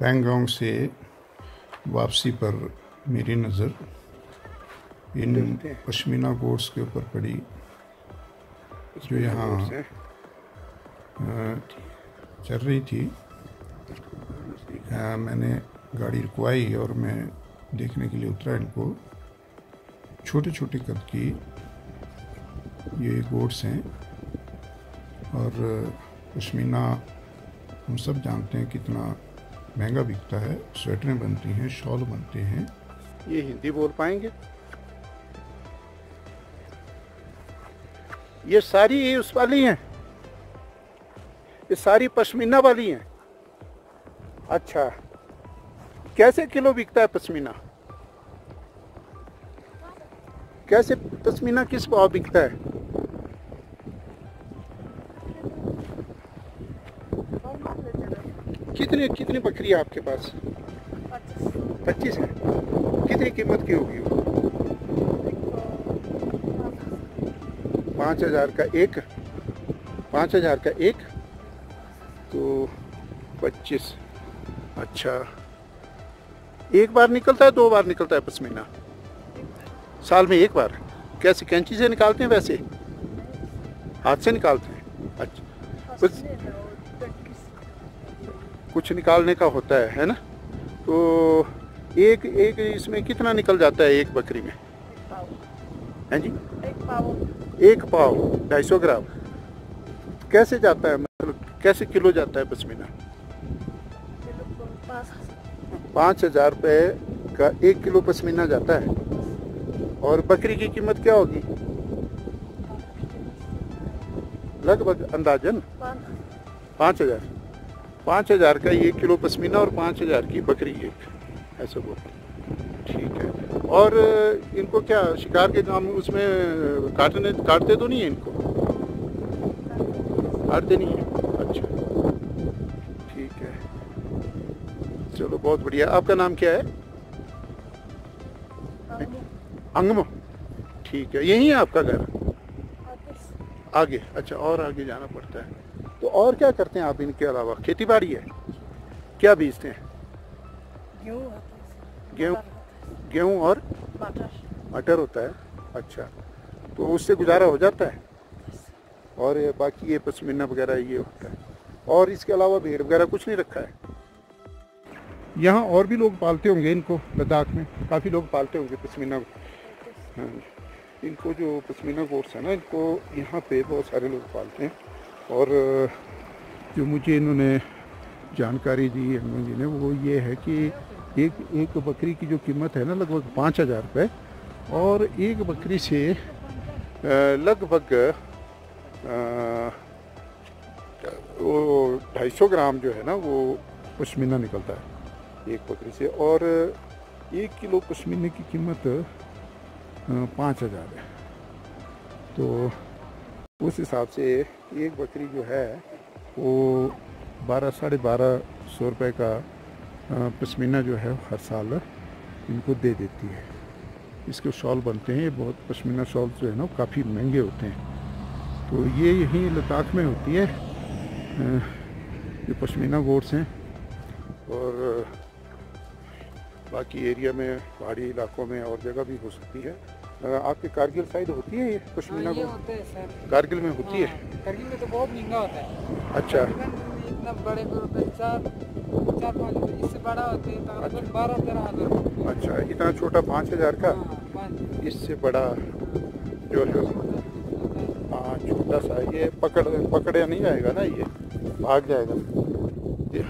पैंगोंग से वापसी पर मेरी नज़र। इन पश्मीना कोर्स के ऊपर पड़ी। जो यहाँ चल रही थी। आ, मैंने गाड़ी रुकवाई और मैं देखने के लिए उतरा इनको छोटे छोटे कद की। ये गोड्स हैं। और पश्मीना हम सब जानते हैं कितना महँगा बिकता है, स्वेटरें बनती हैं, शॉल बनते हैं। ये हिंदी बोल पाएँगे? ये सारी ये उस वाली हैं। ये सारी पश्मीना वाली हैं। अच्छा। कैसे किलो बिकता है पश्मीना? कैसे पश्मीना किस भाव बिकता है? कितनी कितनी बकरी है आपके पास? पच्चीस है। कितनी कीमत की होगी वो? पाँच हज़ार का एक। पाँच हज़ार का एक? तो पच्चीस। अच्छा। एक बार निकलता है, दो बार निकलता है पश्मीना? साल में एक बार? कैसे, कैंची से निकालते हैं वैसे? हाथ से निकालते हैं? अच्छा। कुछ निकालने का होता है है ना? तो एक एक इसमें कितना निकल जाता है एक बकरी में? हैं जी? एक पाव। ढाई सौ ग्राम। कैसे जाता है? मतलब कैसे किलो जाता है पश्मीना? पाँच हज़ार। रुपये का एक किलो पश्मीना जाता है। और बकरी की कीमत क्या होगी? लगभग अंदाजन? पाँच हज़ार। पाँच हज़ार का एक किलो पश्मीना और पाँच हज़ार की बकरी एक ऐसा बोल ठीक है। और इनको क्या शिकार के काम उसमें काटने काटते तो नहीं है इनको? काटते नहीं है। अच्छा। ठीक है। चलो बहुत बढ़िया। आपका नाम क्या है? अंगम। ठीक है। यही है आपका घर? आगे। अच्छा और आगे जाना पड़ता है। तो और क्या करते हैं आप इनके अलावा? खेती बाड़ी है? क्या बीजते हैं? गेहूँ गेहूँ और मटर होता है। अच्छा तो उससे गुजारा हो जाता है? और ये बाकी ये पश्मीना वगैरह ये होता है। और इसके अलावा भेड़ वगैरह कुछ नहीं रखा है? यहाँ और भी लोग पालते होंगे इनको लद्दाख में। काफ़ी लोग पालते होंगे पश्मीना। हाँ इनको जो पश्मीना कोर्स है ना इनको यहाँ पे बहुत सारे लोग पालते हैं। और जो मुझे इन्होंने जानकारी दी अनु जी ने, वो ये है कि एक एक बकरी की जो कीमत है ना, लगभग पाँच हज़ार रुपये और एक बकरी से लगभग वो ढाई सौ ग्राम जो है ना, वो पश्मीना निकलता है, एक बकरी से, और एक किलो पश्मीने की कीमत पाँच हज़ार है। तो उस हिसाब से एक बकरी जो है, वो बारह, साढ़े बारह सौ रुपये का पश्मीना जो है हर साल इनको दे देती है। इसके शॉल बनते हैं, ये बहुत पश्मीना शॉल जो है ना काफ़ी महँगे होते हैं। तो ये यहीं लद्दाख में होती है ये पश्मीना गोड्स हैं। और बाकी एरिया में, पहाड़ी इलाकों में और जगह भी हो सकती है। आपके कारगिल साइड होती है ये पश्मीना हाँ, ये कारगिल में होती है? हाँ, कारगिल में तो बहुत महँगा होता है। अच्छा। इतना बड़े चार चार पाँच इससे बड़ा होते हैं तो अच्छा। बारह तेरह हज़ार अच्छा इतना छोटा पाँच हज़ार का? हाँ, इससे बड़ा जो जो हाँ छोटा सा ये पकड़ पकड़े नहीं जाएगा ना ये? भाग जाएगा। ये